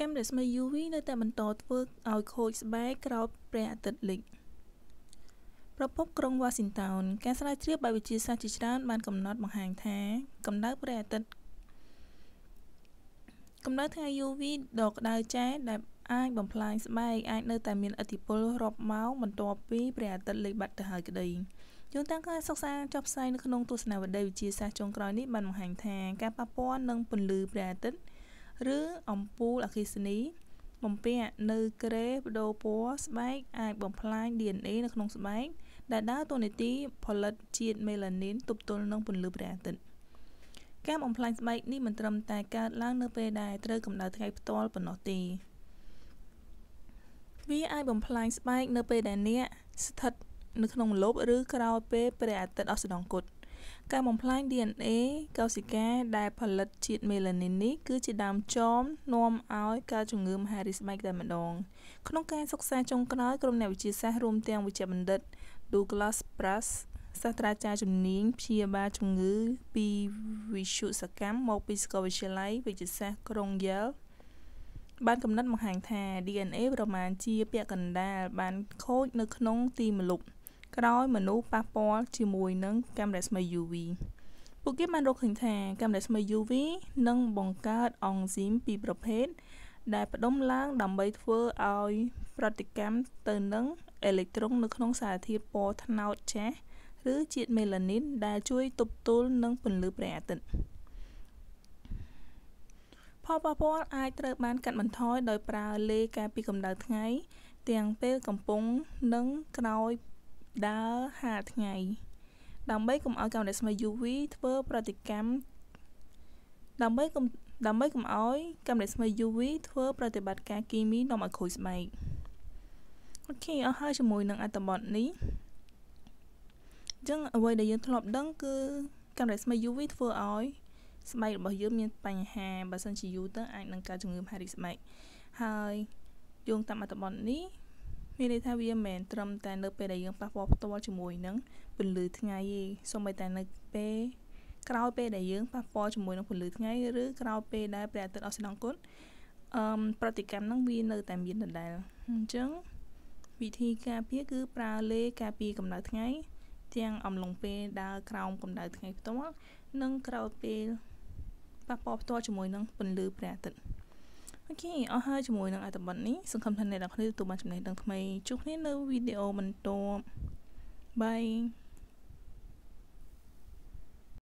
កាំរស្មី UV នៅតែបន្តធ្វើឲ្យខូចស្បែកក្រោយព្រះអាទិត្យលិចប្រពន្ធក្រុងវ៉ាស៊ីនតោនការស្រាវជ្រាវបែបវិទ្យាសាស្ត្រជាច្រើនបានកំណត់បង្ហាញថាកម្ដៅព្រះអាទិត្យកម្ដៅថ្ងៃ UV ដ៏ក្ដៅចាស់ដែលអាចបំផ្លាញស្បែកអាចនៅតែមានឥទ្ធិពលរាប់ម៉ោងបន្ទាប់ពីព្រះអាទិត្យលិចបាត់ទៅហើយក្តីយោងតាមការសិក្សាចុះផ្សាយនៅក្នុងទស្សនាវដ្តីវិទ្យាសាស្ត្រចុងក្រោយនេះបានបង្ហាញថាការប៉ះពាល់នឹងពន្លឺព្រះអាទិត្យ ឬអំពូលអគ្គិសនី បំពាក់នៅក្រេប្តូរពណ៌ស្បែកអាចបំផ្លាញ DNA នៅក្នុងស្បែកដែលដើរតួនាទីផលិតជាតិមេឡានីនទប់ទល់នឹងពន្លឺព្រះអាទិត្យការបំផ្លាញស្បែកនេះមិនត្រឹមតែកើតឡើងនៅពេលដែលត្រូវកម្ដៅថ្ងៃផ្ទាល់ប៉ុណ្ណោះទេវាអាចបំផ្លាញស្បែកនៅពេលដែលអ្នកស្ថិតនៅក្នុងម្លប់ឬក្រោយពេលព្រះអាទិត្យអស្តង្គត ការបំផ្លាញ DNA កោសិកាដែលផលិតជាតិមេឡានីននេះគឺជាដើមចមនាំឲ្យកើតជំងឺមហារីកស្បែកតែម្ដង ក្នុងការសិក្សាចុងក្រោយក្រុមអ្នកវិទ្យាសាស្ត្ររួមទាំងវិជ្ជបណ្ឌិត Douglas Prass សាស្ត្រាចារ្យជំនាញព្យាបាលជំងឺពីវិទ្យុសកម្មមកពីសាកលវិទ្យាល័យវិទ្យាសាស្ត្រក្រុង Yale បានកំណត់បង្ហាញថា DNA ប្រមាណជាពាក់កណ្ដាលបានខូចនៅក្នុងទីម្លប់ ក្រោយមនុស្សប៉ះពាល់ជាមួយនឹងកាំរស្មី UV ពួកគេបានរកឃើញថាកាំរស្មី UV នឹងបង្កើតអង់ស៊ីមពីរប្រភេទដែលផ្ដុំឡើងដើម្បីធ្វើឲ្យប្រតិកម្មទៅនឹងអេឡិចត្រូននៅក្នុងសារធាតុពណ៌ត្នោតចាស់ឬជាតិមេឡានីនដែលជួយទប់ទល់នឹងពន្លឺព្រះអាទិត្យផលប៉ះពាល់អាចត្រូវបានកាត់បន្ថយដោយប្រើលេការពារកម្ដៅថ្ងៃ ទាំងពេលកំពុងនិងក្រោយ ដើរហាលថ្ងៃ ដើម្បីកុំឲ្យកាំរស្មី UV ធ្វើប្រតិកម្មដើម្បីកុំដើម្បីកុំឲ្យកាំរស្មី UV ធ្វើប្រតិបត្តិការគីមីនាំឲ្យខូចស្បែកអូខេអស់ហើយជាមួយនឹងអត្ថបទនេះអញ្ចឹងអ្វីដែលយើងធ្លាប់ដឹងគឺកាំរស្មី UV ធ្វើឲ្យស្បែករបស់យើងមានបញ្ហាបើសិនជាយូរទៅអាចនឹងកើតជំងឺមហារីកស្បែកហើយយោងតាមអត្ថបទនេះ មានន័យថាវាមិនមែនត្រឹមតែនៅពេលដែលយើងប៉ះពាល់ផ្ទាល់ជាមួយនឹងពន្លឺថ្ងៃទេសូម្បីតែនៅពេលក្រោយពេលដែលយើងប៉ះពាល់ជាមួយនឹងពន្លឺថ្ងៃឬក្រោយពេលដែលព្រះអាទិត្យអស្តង្គតអឺប្រតិកម្មហ្នឹងវានៅតែមានដដែលអញ្ចឹងវិធីការពារគឺប្រើលេការពារកម្ដៅថ្ងៃទាំងអំឡុងពេលដើរក្រោមកម្ដៅថ្ងៃផ្ទាល់និងក្រោយពេលប៉ះពាល់ផ្ទាល់ជាមួយនឹងពន្លឺព្រះអាទិត្យ អូខេអស់ហើយជាមួយនឹងអត្ថបទនេះសង្ឃឹមថាអ្នកទាំងគ្នាទទួលបានចំណេះដឹងថ្មីជួបគ្នានៅវីដេអូបន្ទាប់បាយ